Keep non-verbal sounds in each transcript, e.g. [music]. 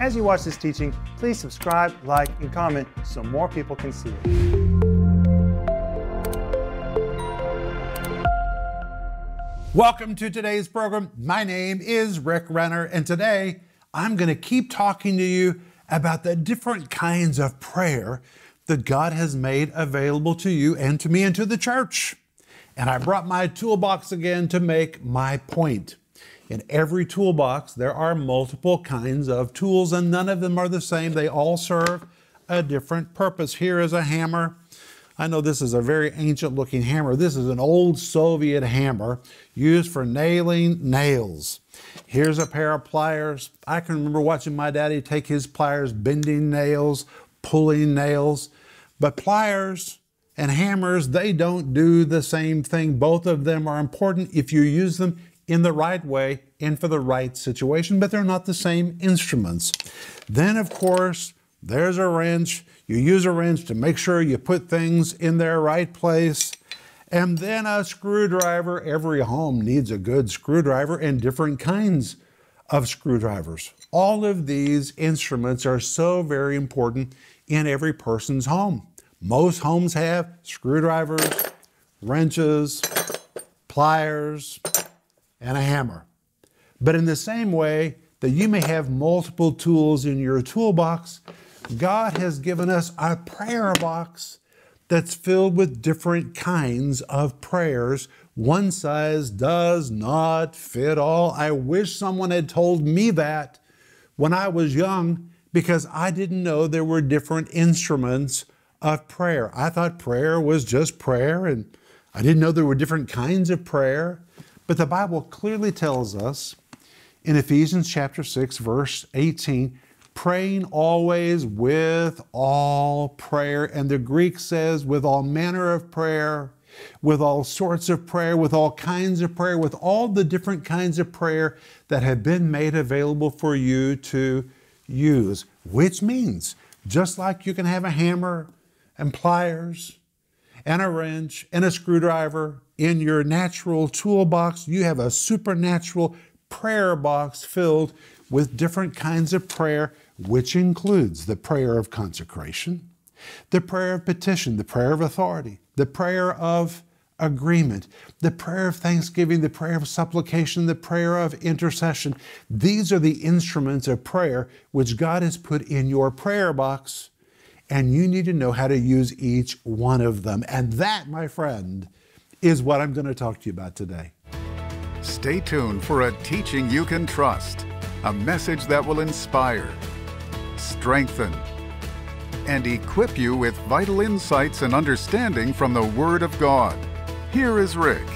As you watch this teaching, please subscribe, like, and comment so more people can see it. Welcome to today's program. My name is Rick Renner, and today I'm going to keep talking to you about the different kinds of prayer that God has made available to you and to me and to the church. And I brought my toolbox again to make my point. In every toolbox, there are multiple kinds of tools, and none of them are the same. They all serve a different purpose. Here is a hammer. I know this is a very ancient looking hammer. This is an old Soviet hammer used for nailing nails. Here's a pair of pliers. I can remember watching my daddy take his pliers, bending nails, pulling nails. But pliers and hammers, they don't do the same thing. Both of them are important if you use them in the right way and for the right situation, but they're not the same instruments. Then, of course, there's a wrench. You use a wrench to make sure you put things in their right place. And then a screwdriver. Every home needs a good screwdriver and different kinds of screwdrivers. All of these instruments are so very important in every person's home. Most homes have screwdrivers, wrenches, pliers, and a hammer. But in the same way that you may have multiple tools in your toolbox, God has given us a prayer box that's filled with different kinds of prayers. One size does not fit all. I wish someone had told me that when I was young because I didn't know there were different instruments of prayer. I thought prayer was just prayer, and I didn't know there were different kinds of prayer. But the Bible clearly tells us in Ephesians chapter 6, verse 18, praying always with all prayer. And the Greek says, with all manner of prayer, with all sorts of prayer, with all kinds of prayer, with all the different kinds of prayer that have been made available for you to use. Which means, just like you can have a hammer and pliers and a wrench and a screwdriver in your natural toolbox, you have a supernatural prayer box filled with different kinds of prayer, which includes the prayer of consecration, the prayer of petition, the prayer of authority, the prayer of agreement, the prayer of thanksgiving, the prayer of supplication, the prayer of intercession. These are the instruments of prayer which God has put in your prayer box, and you need to know how to use each one of them. And that, my friend, is what I'm going to talk to you about today. Stay tuned for a teaching you can trust, a message that will inspire, strengthen, and equip you with vital insights and understanding from the Word of God. Here is Rick.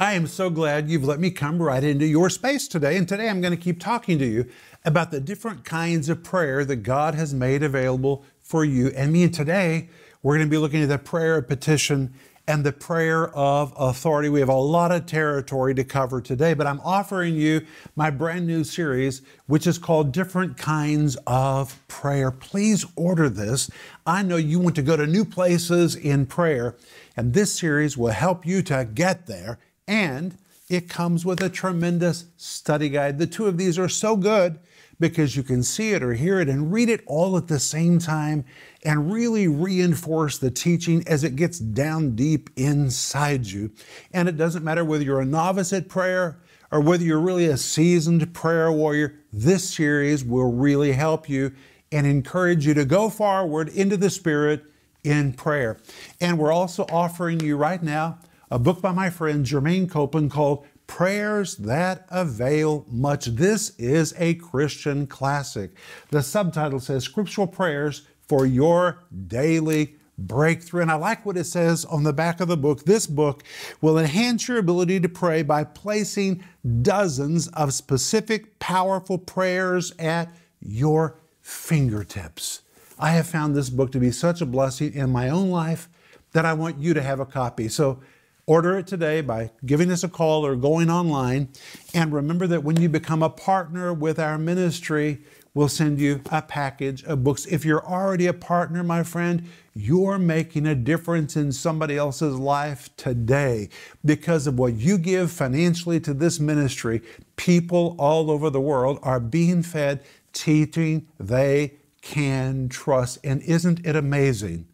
I am so glad you've let me come right into your space today. And today I'm going to keep talking to you about the different kinds of prayer that God has made available for you and me. And today we're going to be looking at the prayer of petition and the prayer of authority. We have a lot of territory to cover today, but I'm offering you my brand new series, which is called Different Kinds of Prayer. Please order this. I know you want to go to new places in prayer, and this series will help you to get there. And it comes with a tremendous study guide. The two of these are so good because you can see it or hear it and read it all at the same time and really reinforce the teaching as it gets down deep inside you. And it doesn't matter whether you're a novice at prayer or whether you're really a seasoned prayer warrior, this series will really help you and encourage you to go forward into the Spirit in prayer. And we're also offering you right now a book by my friend Germaine Copeland called Prayers That Avail Much. This is a Christian classic. The subtitle says Scriptural Prayers for Your Daily Breakthrough. And I like what it says on the back of the book. This book will enhance your ability to pray by placing dozens of specific, powerful prayers at your fingertips. I have found this book to be such a blessing in my own life that I want you to have a copy. So Order it today by giving us a call or going online. And remember that when you become a partner with our ministry, we'll send you a package of books. If you're already a partner, my friend, you're making a difference in somebody else's life today because of what you give financially to this ministry. People all over the world are being fed teaching they can trust. And isn't it amazing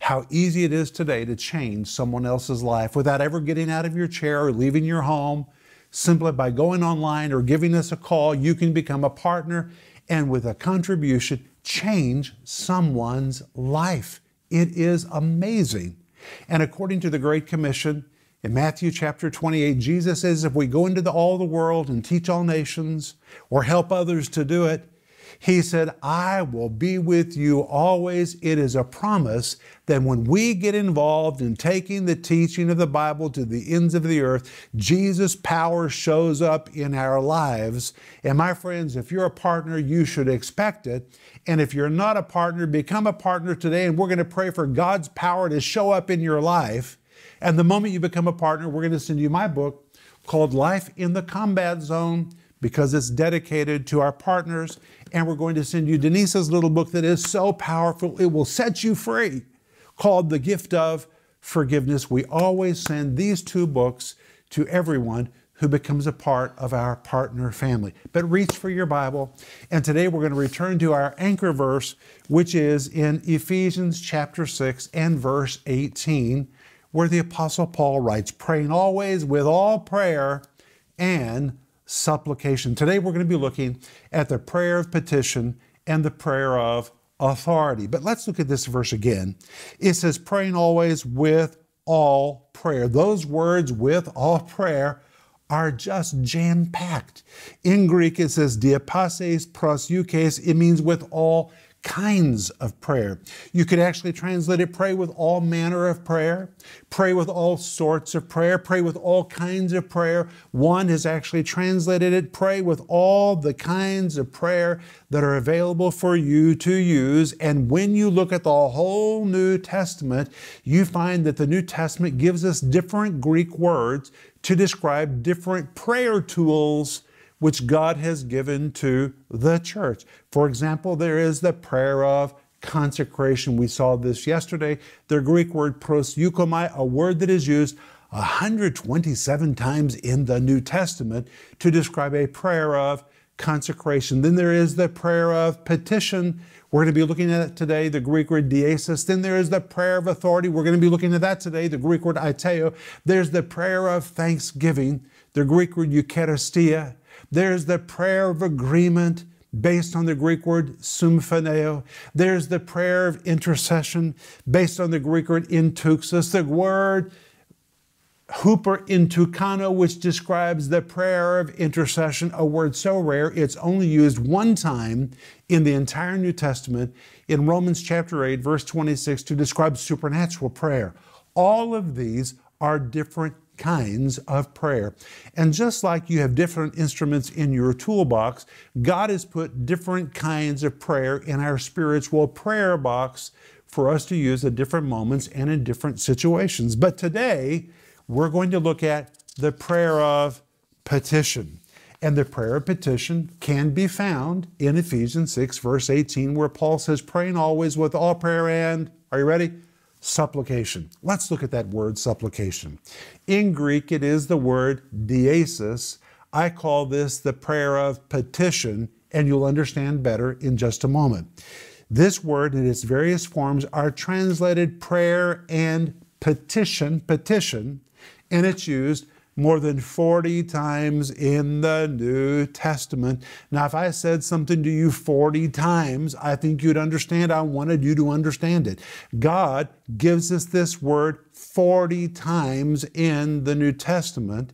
how easy it is today to change someone else's life without ever getting out of your chair or leaving your home? Simply by going online or giving us a call, you can become a partner and with a contribution, change someone's life. It is amazing. And according to the Great Commission, in Matthew chapter 28, Jesus says, if we go into the, all the world and teach all nations or help others to do it, he said, I will be with you always. It is a promise that when we get involved in taking the teaching of the Bible to the ends of the earth, Jesus' power shows up in our lives. And my friends, if you're a partner, you should expect it. And if you're not a partner, become a partner today. And we're going to pray for God's power to show up in your life. And the moment you become a partner, we're going to send you my book called Life in the Combat Zone because it's dedicated to our partners. And we're going to send you Denise's little book that is so powerful, it will set you free, called The Gift of Forgiveness. We always send these two books to everyone who becomes a part of our partner family. But reach for your Bible. And today we're going to return to our anchor verse, which is in Ephesians chapter 6 and verse 18, where the Apostle Paul writes, Praying always with all prayer and supplication. Today we're going to be looking at the prayer of petition and the prayer of authority. But let's look at this verse again. It says, praying always with all prayer. Those words, with all prayer, are just jam packed. In Greek, it says diapases proseuches. It means with all kinds of prayer. You could actually translate it pray with all manner of prayer, pray with all sorts of prayer, pray with all kinds of prayer. One has actually translated it pray with all the kinds of prayer that are available for you to use. And when you look at the whole New Testament, you find that the New Testament gives us different Greek words to describe different prayer tools which God has given to the church. For example, there is the prayer of consecration. We saw this yesterday. The Greek word proseuchomai, a word that is used 127 times in the New Testament to describe a prayer of consecration. Then there is the prayer of petition. We're going to be looking at it today, the Greek word deesis. Then there is the prayer of authority. We're going to be looking at that today, the Greek word aiteo. There's the prayer of thanksgiving, the Greek word eucharistia. There's the prayer of agreement based on the Greek word symphoneo. There's the prayer of intercession based on the Greek word enteuxis. The word huper intukano, which describes the prayer of intercession, a word so rare it's only used one time in the entire New Testament in Romans chapter 8, verse 26, to describe supernatural prayer. All of these are different kinds of prayer. And just like you have different instruments in your toolbox, God has put different kinds of prayer in our spiritual prayer box for us to use at different moments and in different situations. But today, we're going to look at the prayer of petition. And the prayer of petition can be found in Ephesians 6, verse 18, where Paul says, praying always with all prayer and, are you ready? Supplication. Let's look at that word supplication. In Greek, it is the word deesis. I call this the prayer of petition, and you'll understand better in just a moment. This word in its various forms are translated prayer and petition, petition, and it's used more than 40 times in the New Testament. Now, if I said something to you 40 times, I think you'd understand. I wanted you to understand it. God gives us this word 40 times in the New Testament.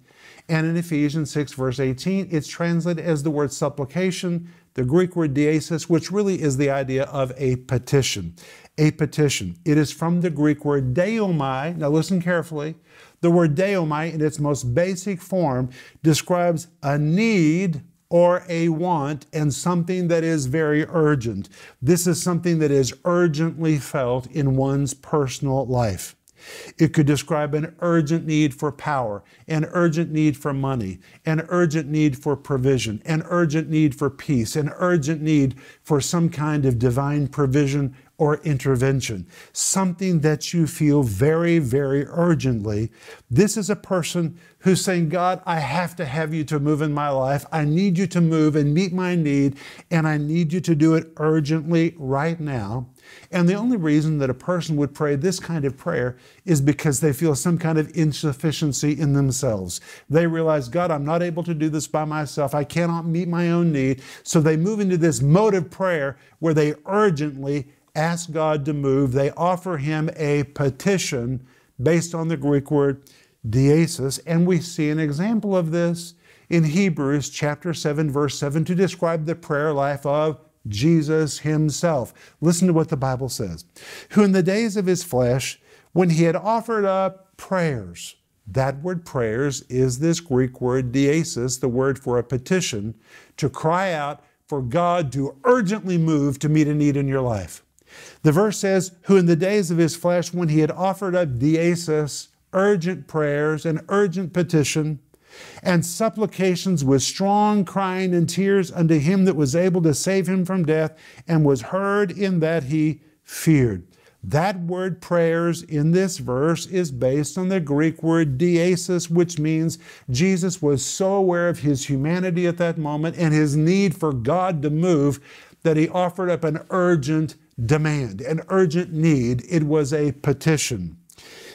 And in Ephesians 6, verse 18, it's translated as the word supplication, the Greek word deesis, which really is the idea of a petition. A petition. It is from the Greek word deomai. Now listen carefully. The word deomai, in its most basic form, describes a need or a want and something that is very urgent. This is something that is urgently felt in one's personal life. It could describe an urgent need for power, an urgent need for money, an urgent need for provision, an urgent need for peace, an urgent need for some kind of divine provision or intervention, something that you feel very, very urgently. This is a person who's saying, God, I have to have you to move in my life. I need you to move and meet my need, and I need you to do it urgently right now. And the only reason that a person would pray this kind of prayer is because they feel some kind of insufficiency in themselves. They realize, God, I'm not able to do this by myself. I cannot meet my own need. So they move into this mode of prayer where they urgently ask God to move. They offer Him a petition based on the Greek word deesis. And we see an example of this in Hebrews chapter 7, verse 7, to describe the prayer life of Jesus himself. Listen to what the Bible says. Who in the days of his flesh, when he had offered up prayers, that word prayers is this Greek word deesis, the word for a petition, to cry out for God to urgently move to meet a need in your life. The verse says, Who in the days of his flesh, when he had offered up deesis, urgent prayers, and urgent petition, and supplications with strong crying and tears unto him that was able to save him from death, and was heard in that he feared. That word prayers in this verse is based on the Greek word deesis, which means Jesus was so aware of his humanity at that moment and his need for God to move that he offered up an urgent demand, an urgent need. It was a petition.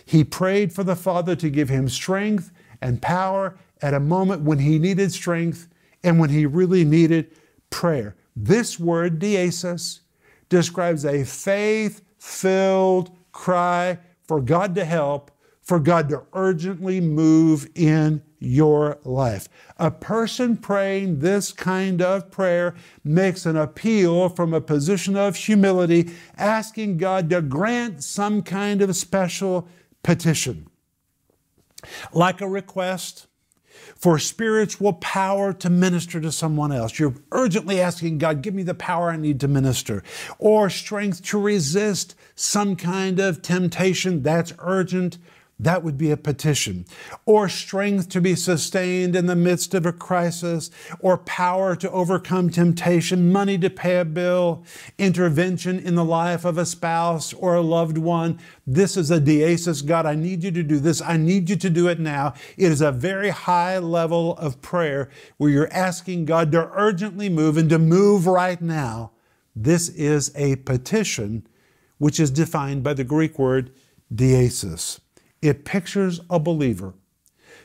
He prayed for the Father to give him strength and power at a moment when he needed strength and when he really needed prayer. This word, deesis, describes a faith filled cry for God to help, for God to urgently move in your life. A person praying this kind of prayer makes an appeal from a position of humility, asking God to grant some kind of special petition. Like a request, for spiritual power to minister to someone else. You're urgently asking God, give me the power I need to minister, or strength to resist some kind of temptation. That's urgent that would be a petition. Or strength to be sustained in the midst of a crisis, or power to overcome temptation, money to pay a bill, intervention in the life of a spouse or a loved one. This is a deesis. God, I need you to do this. I need you to do it now. It is a very high level of prayer where you're asking God to urgently move and to move right now. This is a petition, which is defined by the Greek word deesis. It pictures a believer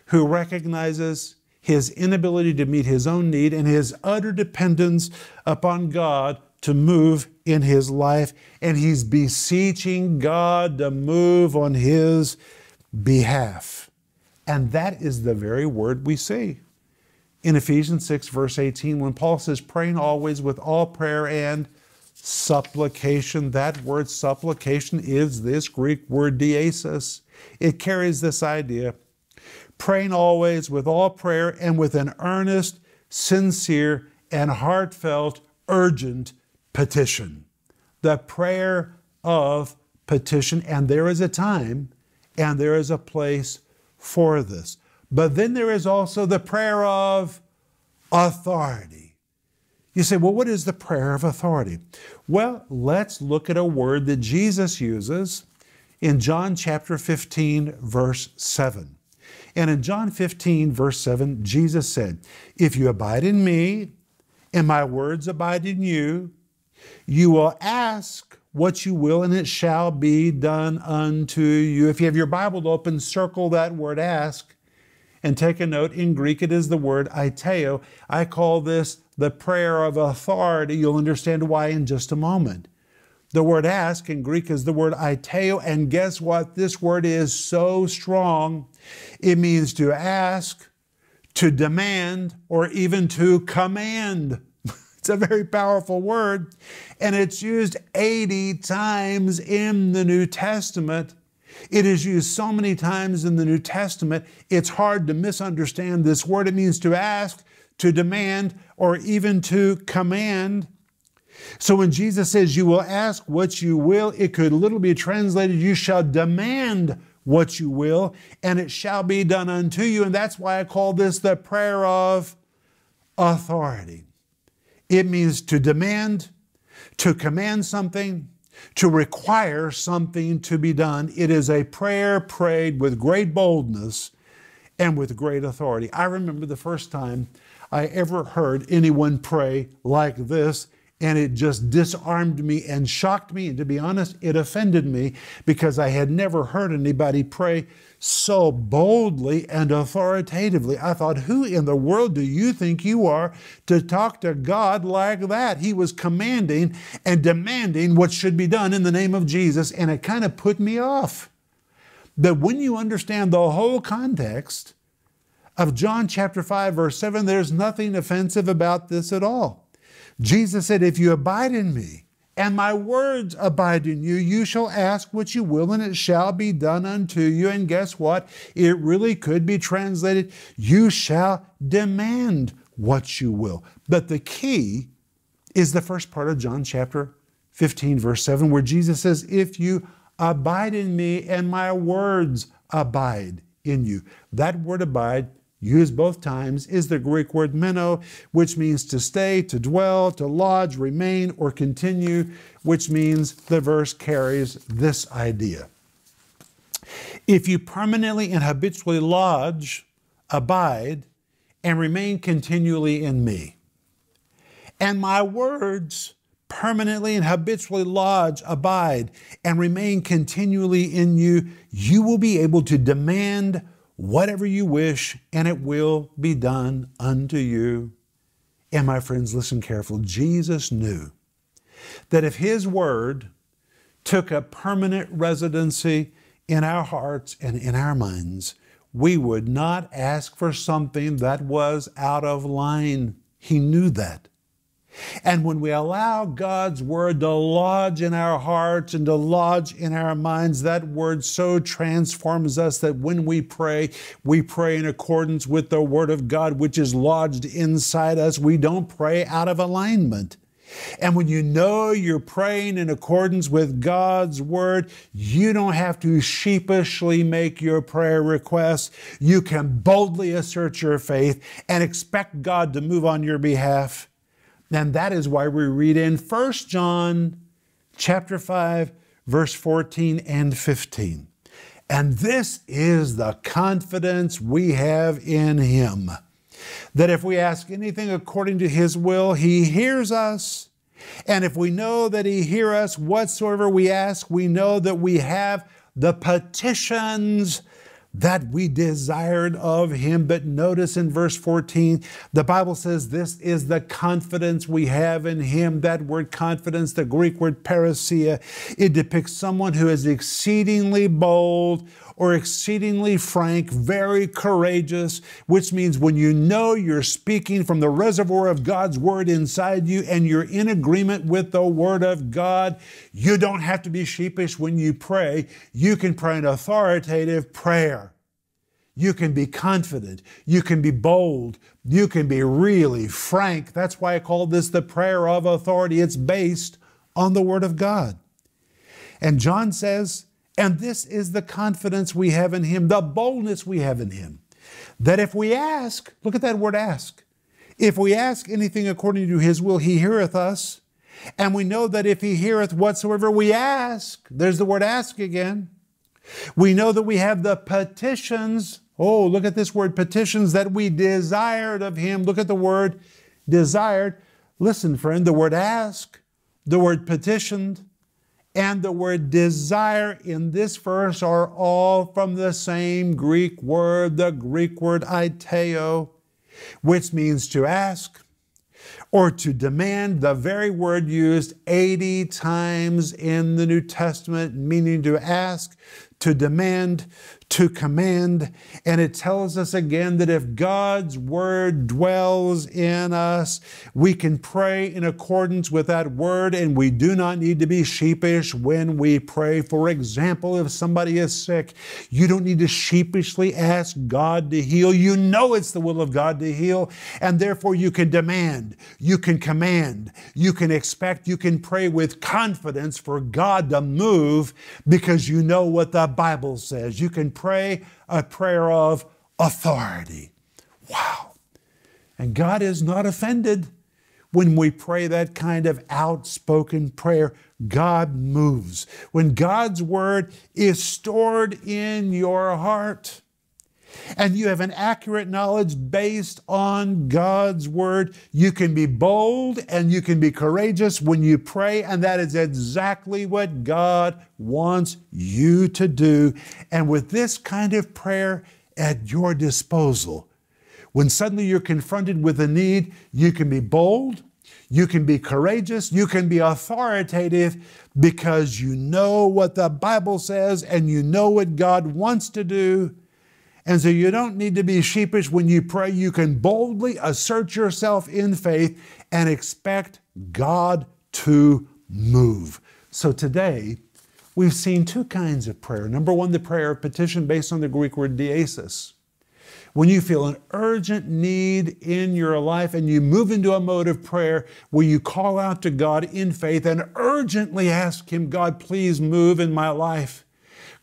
who recognizes his inability to meet his own need and his utter dependence upon God to move in his life, and he's beseeching God to move on his behalf. And that is the very word we see in Ephesians 6, verse 18, when Paul says, praying always with all prayer and supplication. That word supplication is this Greek word deesis. It carries this idea praying always with all prayer and with an earnest, sincere, and heartfelt, urgent petition. The prayer of petition, and there is a time and there is a place for this. But then there is also the prayer of authority. You say, well, what is the prayer of authority? Well, let's look at a word that Jesus uses in John chapter 15, verse 7. And in John 15, verse 7, Jesus said, If you abide in me and my words abide in you, you will ask what you will, and it shall be done unto you. If you have your Bible open, circle that word ask and take a note. In Greek, it is the word aiteo. I call this the prayer of authority. You'll understand why in just a moment. The word ask in Greek is the word aiteo, and guess what? This word is so strong. It means to ask, to demand, or even to command. [laughs] It's a very powerful word, and it's used 80 times in the New Testament. It is used so many times in the New Testament, it's hard to misunderstand this word. It means to ask, to demand, or even to command. So when Jesus says, You will ask what you will, it could literally be translated, You shall demand what you will, and it shall be done unto you. And that's why I call this the prayer of authority. It means to demand, to command something, to require something to be done. It is a prayer prayed with great boldness and with great authority. I remember the first time I ever heard anyone pray like this, and it just disarmed me and shocked me. And to be honest, it offended me because I had never heard anybody pray so boldly and authoritatively. I thought, who in the world do you think you are to talk to God like that? He was commanding and demanding what should be done in the name of Jesus, and it kind of put me off. But when you understand the whole context of John chapter 5, verse 7, there's nothing offensive about this at all. Jesus said, If you abide in me, and my words abide in you, you shall ask what you will, and it shall be done unto you. And guess what? It really could be translated, You shall demand what you will. But the key is the first part of John chapter 15, verse 7, where Jesus says, If you Abide in me, and my words abide in you. That word abide, used both times, is the Greek word meno, which means to stay, to dwell, to lodge, remain, or continue, which means the verse carries this idea. If you permanently and habitually lodge, abide, and remain continually in me, and my words permanently and habitually lodge, abide, and remain continually in you, you will be able to demand whatever you wish, and it will be done unto you. And my friends, listen careful. Jesus knew that if His Word took a permanent residency in our hearts and in our minds, we would not ask for something that was out of line. He knew that. And when we allow God's word to lodge in our hearts and to lodge in our minds, that word so transforms us that when we pray, we pray in accordance with the word of God, which is lodged inside us. We don't pray out of alignment. And when you know you're praying in accordance with God's word, you don't have to sheepishly make your prayer requests. You can boldly assert your faith and expect God to move on your behalf. And that is why we read in 1 John chapter 5 verse 14 and 15. And this is the confidence we have in him that if we ask anything according to his will, he hears us. And if we know that he hears us whatsoever we ask, we know that we have the petitions that we desired of him. But notice in verse 14, the Bible says this is the confidence we have in him. That word confidence, the Greek word parrhesia, it depicts someone who is exceedingly bold or exceedingly frank, very courageous, which means when you know you're speaking from the reservoir of God's Word inside you and you're in agreement with the Word of God, you don't have to be sheepish when you pray. You can pray an authoritative prayer. You can be confident. You can be bold. You can be really frank. That's why I call this the prayer of authority. It's based on the Word of God. And John says, and this is the confidence we have in Him, the boldness we have in Him. That if we ask, look at that word ask. If we ask anything according to His will, He heareth us. And we know that if He heareth whatsoever we ask, there's the word ask again. We know that we have the petitions. Oh, look at this word petitions that we desired of Him. Look at the word desired. Listen, friend, the word ask, the word petitioned, and the word desire in this verse are all from the same Greek word, the Greek word aiteo, which means to ask or to demand, the very word used 80 times in the New Testament, meaning to ask, to demand, to command. And it tells us again that if God's word dwells in us, we can pray in accordance with that word and we do not need to be sheepish when we pray. For example, if somebody is sick, you don't need to sheepishly ask God to heal. You know it's the will of God to heal, and therefore you can demand, you can command, you can expect, you can pray with confidence for God to move because you know what the Bible says. You can pray a prayer of authority. Wow. And God is not offended When we pray that kind of outspoken prayer, God moves. When God's word is stored in your heart, and you have an accurate knowledge based on God's word, you can be bold and you can be courageous when you pray, and that is exactly what God wants you to do. And with this kind of prayer at your disposal, when suddenly you're confronted with a need, you can be bold, you can be courageous, you can be authoritative because you know what the Bible says and you know what God wants to do and so you don't need to be sheepish when you pray. You can boldly assert yourself in faith and expect God to move. So today, we've seen two kinds of prayer. Number one, the prayer of petition based on the Greek word deesis. When you feel an urgent need in your life and you move into a mode of prayer where you call out to God in faith and urgently ask Him, God, please move in my life.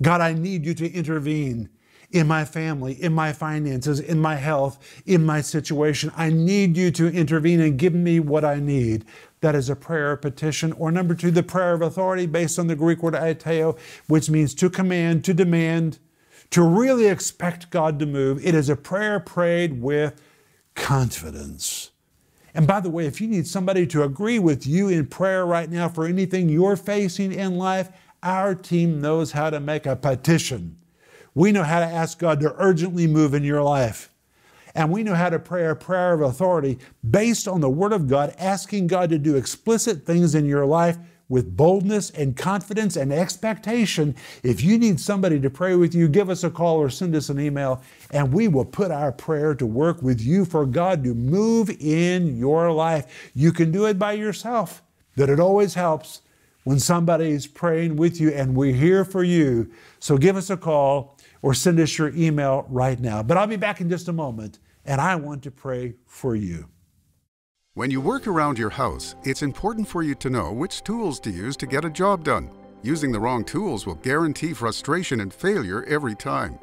God, I need you to intervene in my family, in my finances, in my health, in my situation. I need you to intervene and give me what I need. That is a prayer of petition. Or number two, the prayer of authority based on the Greek word aiteo, which means to command, to demand, to really expect God to move. It is a prayer prayed with confidence. And by the way, if you need somebody to agree with you in prayer right now for anything you're facing in life, our team knows how to make a petition we know how to ask God to urgently move in your life. And we know how to pray a prayer of authority based on the Word of God, asking God to do explicit things in your life with boldness and confidence and expectation. If you need somebody to pray with you, give us a call or send us an email, and we will put our prayer to work with you for God to move in your life. You can do it by yourself, but it always helps when somebody is praying with you, and we're here for you. So give us a call or send us your email right now. But I'll be back in just a moment, and I want to pray for you. When you work around your house, it's important for you to know which tools to use to get a job done. Using the wrong tools will guarantee frustration and failure every time.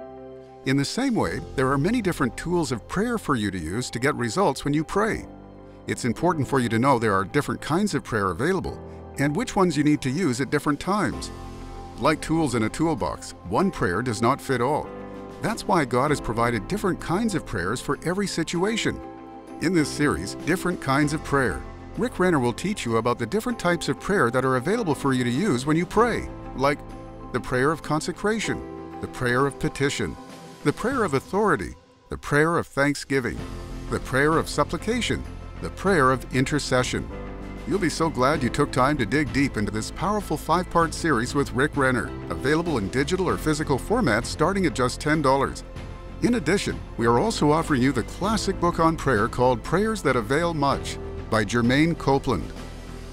In the same way, there are many different tools of prayer for you to use to get results when you pray. It's important for you to know there are different kinds of prayer available and which ones you need to use at different times. Like tools in a toolbox, one prayer does not fit all. That's why God has provided different kinds of prayers for every situation. In this series, Different Kinds of Prayer, Rick Renner will teach you about the different types of prayer that are available for you to use when you pray, like the prayer of consecration, the prayer of petition, the prayer of authority, the prayer of thanksgiving, the prayer of supplication, the prayer of intercession. You'll be so glad you took time to dig deep into this powerful five part series with Rick Renner, available in digital or physical formats starting at just $10. In addition, we are also offering you the classic book on prayer called Prayers That Avail Much by Germaine Copeland.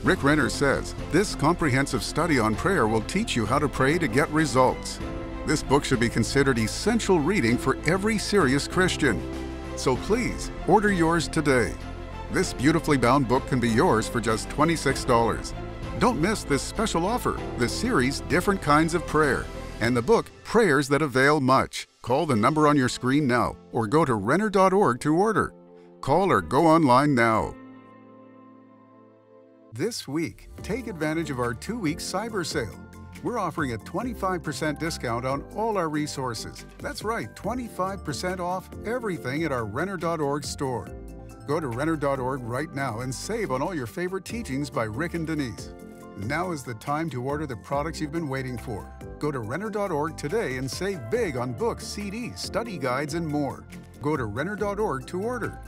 Rick Renner says this comprehensive study on prayer will teach you how to pray to get results. This book should be considered essential reading for every serious Christian. So please order yours today. This beautifully bound book can be yours for just $26. Don't miss this special offer, the series Different Kinds of Prayer, and the book Prayers That Avail Much. Call the number on your screen now or go to Renner.org to order. Call or go online now. This week, take advantage of our two week cyber sale. We're offering a 25% discount on all our resources. That's right, 25% off everything at our Renner.org store. Go to Renner.org right now and save on all your favorite teachings by Rick and Denise. Now is the time to order the products you've been waiting for. Go to Renner.org today and save big on books, CDs, study guides, and more. Go to Renner.org to order.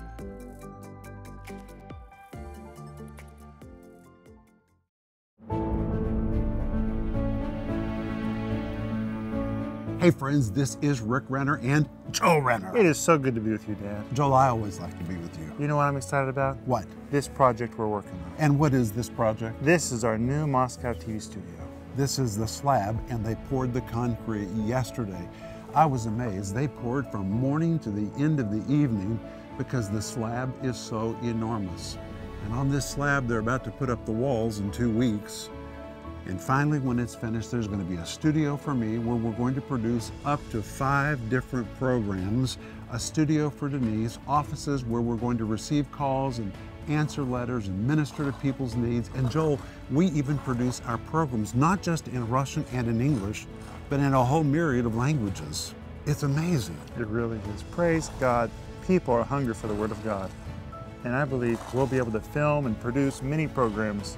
Hey, friends, this is Rick Renner and Joel Renner. It is so good to be with you, Dad. Joel, I always like to be with you. You know what I'm excited about? What? This project we're working on. And what is this project? This is our new Moscow TV studio. This is the slab, and they poured the concrete yesterday. I was amazed. They poured from morning to the end of the evening because the slab is so enormous. And on this slab, they're about to put up the walls in two weeks. And finally, when it's finished, there's going to be a studio for me where we're going to produce up to five different programs, a studio for Denise, offices where we're going to receive calls and answer letters and minister to people's needs. And Joel, we even produce our programs not just in Russian and in English, but in a whole myriad of languages. It's amazing. It really is. Praise God. People are hungry for the Word of God. And I believe we'll be able to film and produce many programs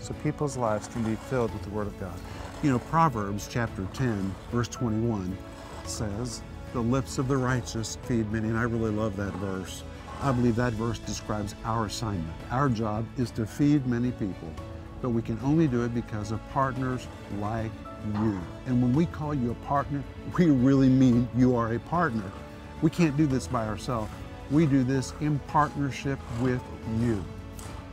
so people's lives can be filled with the Word of God. You know, Proverbs chapter 10, verse 21 says, The lips of the righteous feed many. And I really love that verse. I believe that verse describes our assignment. Our job is to feed many people, but we can only do it because of partners like you. And when we call you a partner, we really mean you are a partner. We can't do this by ourselves. We do this in partnership with you.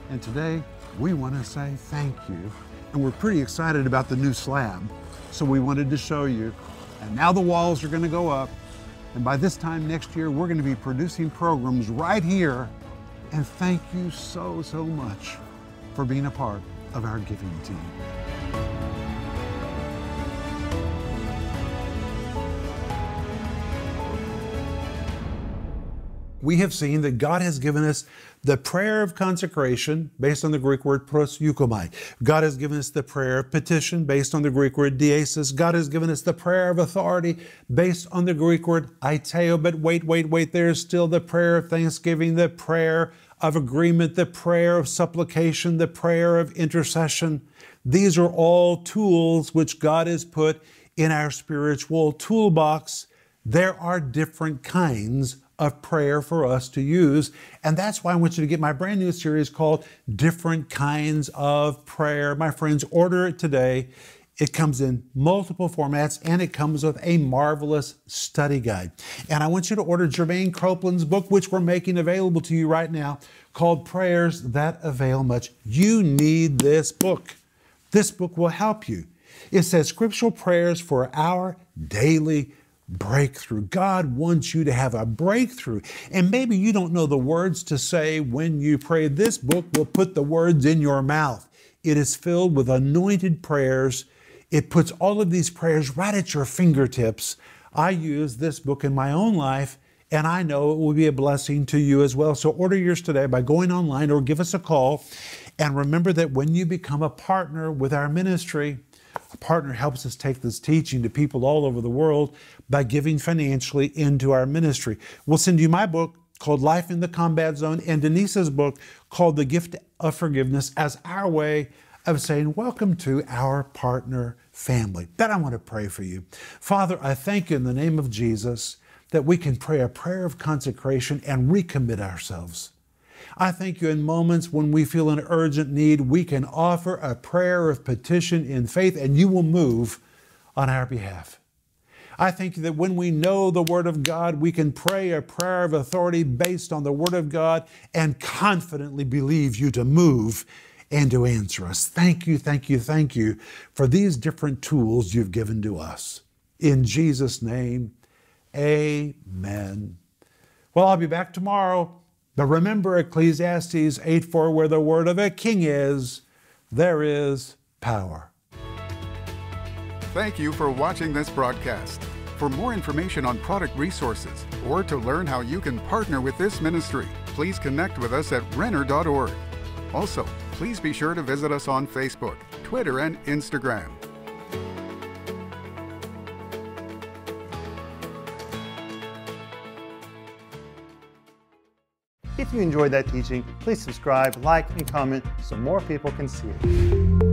And today, we want to say thank you. And we're pretty excited about the new slab. So we wanted to show you. And now the walls are going to go up. And by this time next year, we're going to be producing programs right here. And thank you so, so much for being a part of our giving team. We have seen that God has given us the prayer of consecration based on the Greek word proseuchomai. God has given us the prayer of petition based on the Greek word deesis. God has given us the prayer of authority based on the Greek word aiteo. But wait, wait, wait, there's still the prayer of thanksgiving, the prayer of agreement, the prayer of supplication, the prayer of intercession. These are all tools which God has put in our spiritual toolbox. There are different kinds of prayer for us to use. And that's why I want you to get my brand new series called Different Kinds of Prayer. My friends, order it today. It comes in multiple formats and it comes with a marvelous study guide. And I want you to order Germaine Copeland's book, which we're making available to you right now, called Prayers That Avail Much. You need this book. This book will help you. It says scriptural prayers for our daily breakthrough. God wants you to have a breakthrough. And maybe you don't know the words to say when you pray. This book will put the words in your mouth. It is filled with anointed prayers. It puts all of these prayers right at your fingertips. I use this book in my own life, and I know it will be a blessing to you as well. So order yours today by going online or give us a call. And remember that when you become a partner with our ministry, a partner helps us take this teaching to people all over the world by giving financially into our ministry. We'll send you my book called Life in the Combat Zone and Denise's book called The Gift of Forgiveness as our way of saying, Welcome to our partner family. Then I want to pray for you. Father, I thank you in the name of Jesus that we can pray a prayer of consecration and recommit ourselves. I thank you in moments when we feel an urgent need, we can offer a prayer of petition in faith and you will move on our behalf. I think that when we know the Word of God, we can pray a prayer of authority based on the Word of God and confidently believe you to move and to answer us. Thank you, thank you, thank you for these different tools you've given to us. In Jesus' name, amen. Well, I'll be back tomorrow. But remember Ecclesiastes 8 4, where the word of a king is, there is power. Thank you for watching this broadcast. For more information on product resources or to learn how you can partner with this ministry, please connect with us at Renner.org. Also, please be sure to visit us on Facebook, Twitter, and Instagram. If you enjoyed that teaching, please subscribe, like, and comment so more people can see it.